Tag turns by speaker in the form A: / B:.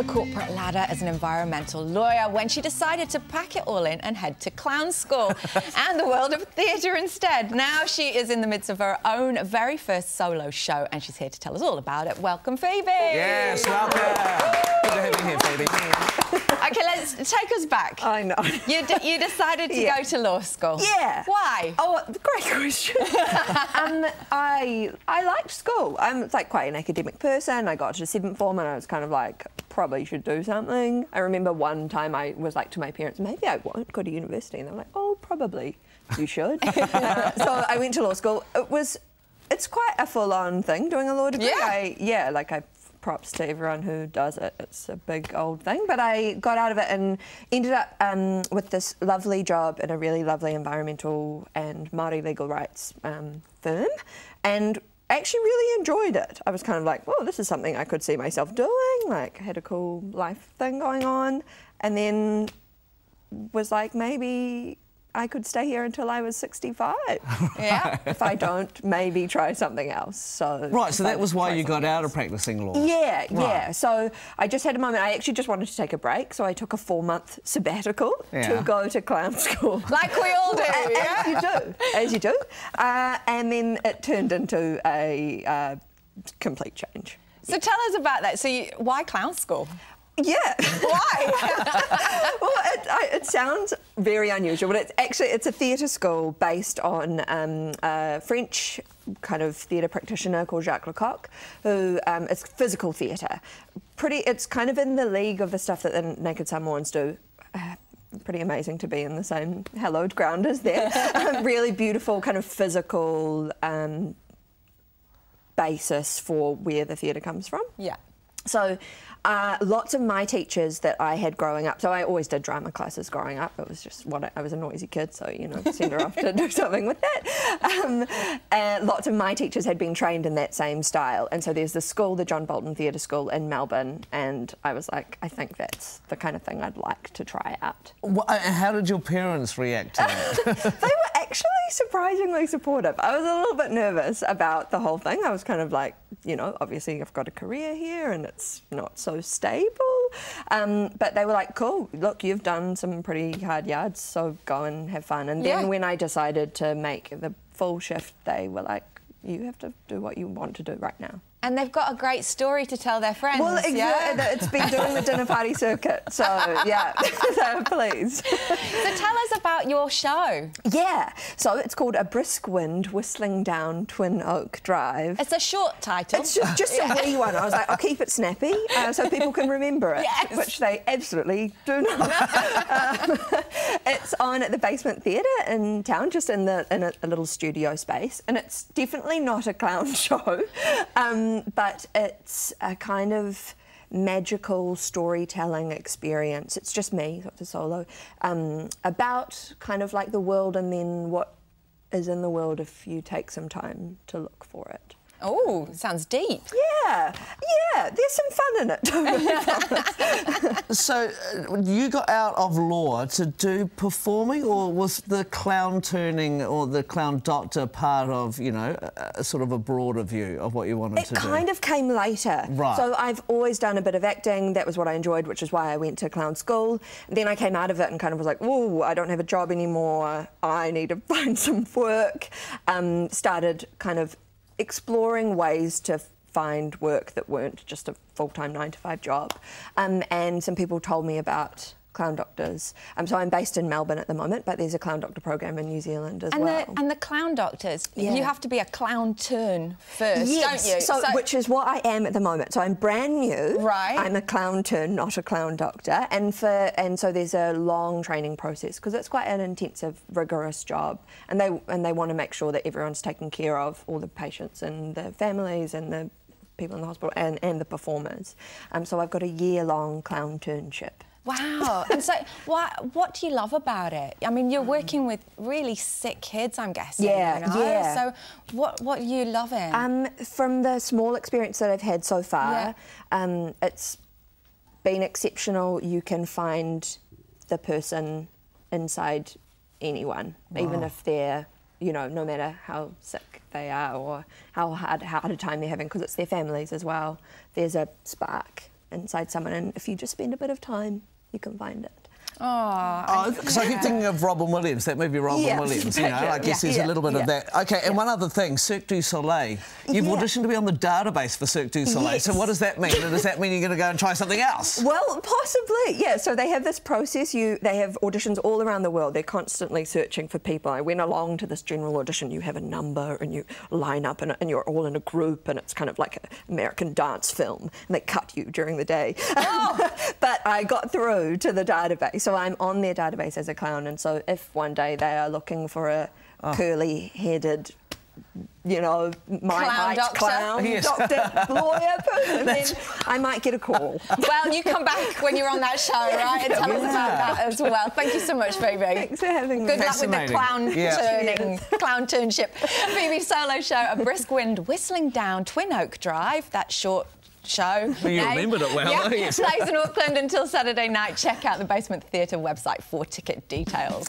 A: the corporate ladder as an environmental lawyer when she decided to pack it all in and head to clown school and the world of theatre instead. Now she is in the midst of her own very first solo show and she's here to tell us all about it. Welcome, Phoebe.
B: Yes, welcome. Good to have you here, Phoebe.
A: Okay, let's take us back.
C: I know.
A: You, you decided to
C: Yeah.
A: go to law school.
C: Yeah.
A: Why?
C: Oh, great question. um, I I liked school. I'm like quite an academic person. I got to seventh form and I was kind of like, probably should do something. I remember one time I was like to my parents, maybe I won't go to university, and they were like, oh, probably you should. uh, so I went to law school. It was, it's quite a full-on thing doing a law degree.
A: Yeah.
C: I, yeah, like I props to everyone who does it. It's a big old thing. But I got out of it and ended up um, with this lovely job in a really lovely environmental and Māori legal rights um, firm. And actually really enjoyed it. I was kind of like, well, this is something I could see myself doing. Like, had a cool life thing going on. And then was like, maybe I could stay here until I was 65.
A: Yeah.
C: if I don't, maybe try something else. So
B: Right, so that was why you got
C: something
B: out of practicing law.
C: Yeah, yeah. So I just had a moment. I actually just wanted to take a break, so I took a four-month sabbatical
B: Yeah.
C: to go to clown school.
A: Like we all do,
C: A-
A: yeah?
C: As you do, as you do. Uh, and then it turned into a uh, complete change.
A: So tell us about that. So you, why clown school?
C: Yeah.
A: Why?
C: well, it, I, it sounds very unusual, but it's actually it's a theatre school based on um, a French kind of theatre practitioner called Jacques Lecoq, who um, it's physical theatre. Pretty, it's kind of in the league of the stuff that the Naked Samoans do. Uh, Pretty amazing to be in the same hallowed ground as them. Um, really beautiful, kind of physical um, basis for where the theatre comes from.
A: yeah.
C: So, uh, lots of my teachers that I had growing up. So I always did drama classes growing up. It was just what I, I was a noisy kid, so you know, send her off to do something with that. Um, and lots of my teachers had been trained in that same style, and so there's the school, the John Bolton Theatre School in Melbourne, and I was like, I think that's the kind of thing I'd like to try out.
B: Wha- And how did your parents react to that?
C: actually surprisingly supportive. I was a little bit nervous about the whole thing. I was kind of like, you know, obviously I've got a career here and it's not so stable. Um, but they were like, cool, look, you've done some pretty hard yards, so go and have fun. And then
A: Yeah.
C: when I decided to make the full shift, they were like, you have to do what you want to do right now.
A: And they've got a great story to tell their friends.
C: Well,
A: yeah?
C: it's been doing the dinner party circuit, so yeah, so please.
A: So tell us about your show.
C: Yeah, so it's called A Brisk Wind Whistling Down Twin Oak Drive.
A: It's a short title.
C: It's just, just a wee one. I was like, I'll keep it snappy uh, so people can remember it,
A: Yes.
C: which they absolutely do not. um, it's on at the Basement Theatre in town, just in the in a, a little studio space, and it's definitely not a clown show, um, but it's a kind of magical storytelling experience. It's just me, a solo, um, about kind of like the world and then what is in the world if you take some time to look for it.
A: Oh, sounds deep.
C: Yeah, yeah, there's some fun in it.
B: so uh, you got out of law to do performing, or was the clown turning or the clown doctor part of, you know, a, a sort of a broader view of what you wanted
C: it
B: to do?
C: It kind of came later.
B: Right.
C: So I've always done a bit of acting. That was what I enjoyed, which is why I went to clown school. Then I came out of it and kind of was like, oh, I don't have a job anymore. I need to find some work." Um, started kind of exploring ways to find work that weren't just a full-time nine to five job. Um, and some people told me about clown doctors. Um, so I'm based in Melbourne at the moment, but there's a clown doctor program in New Zealand as
A: And
C: well.
A: the and the clown doctors,
C: Yeah.
A: you have to be a clown turn first,
C: Yes,
A: don't you?
C: So, which is what I am at the moment. So I'm brand new.
A: Right.
C: I'm a clown turn, not a clown doctor, and for and so there's a long training process because it's quite an intensive, rigorous job, and they and they want to make sure that everyone's taken care of, all the patients and the families and the people in the hospital and, and the performers. Um, so I've got a year-long clown turnship.
A: Wow. and so, what what do you love about it? I mean, you're working with really sick kids, I'm guessing.
C: Yeah,
A: you know?
C: yeah.
A: So, what what are you loving?
C: Um, from the small experience that I've had so far,
A: Yeah.
C: um, it's been exceptional. You can find the person inside anyone, even if they're, you know, no matter how sick they are or how hard, how hard a time they're having, because it's their families as well. There's a spark inside someone, and if you just spend a bit of time, you can find it.
A: Oh, oh
B: Because I keep thinking of Robin Williams, that movie Robin
C: Yeah.
B: Williams, you know, I guess
C: Yeah.
B: there's a little bit of that. Okay, and one other thing, Cirque du Soleil. You've
C: Yeah.
B: auditioned to be on the database for Cirque du Soleil, so what does that mean? And does that mean you're going to go and try something else?
C: Well, possibly, yeah. So they have this process. You they have auditions all around the world. They're constantly searching for people. I went along to this general audition. You have a number and you line up and, and you're all in a group and it's kind of like an American dance film. And they cut you during the day. Oh! but I got through to the database, so I'm on their database as a clown. And so if one day they are looking for a oh. curly-headed you know, my
A: Clown
C: height
A: doctor.
C: clown,
B: Yes.
C: doctor, lawyer person, then I might get a call.
A: well, you come back when you're on that show, right? And tell us about that as well. Thank you so much, Phoebe.
C: Thanks for having me.
A: Good luck with the clown
B: Yeah.
A: turning, clown turnship. Phoebe solo show, a brisk wind whistling down Twin Oak Drive. That short show.
B: Well, you
A: name.
B: remembered it well, yes.
A: plays in Auckland until Saturday night. Check out the Basement Theatre website for ticket details.